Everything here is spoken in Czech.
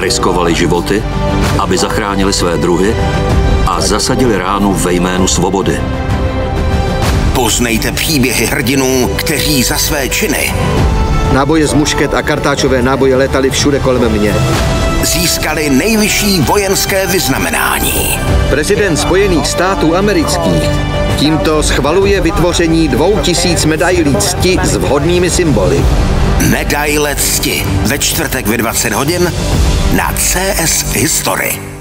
riskovali životy, aby zachránili své druhy a zasadili ránu ve jménu svobody. Poznejte příběhy hrdinů, kteří za své činy Náboje z mušket a kartáčové náboje letaly všude kolem mě. získali nejvyšší vojenské vyznamenání. Prezident Spojených států amerických tímto schvaluje vytvoření dvou tisíc medailí cti s vhodnými symboly. Medaile cti ve čtvrtek ve 20 hodin na CS History.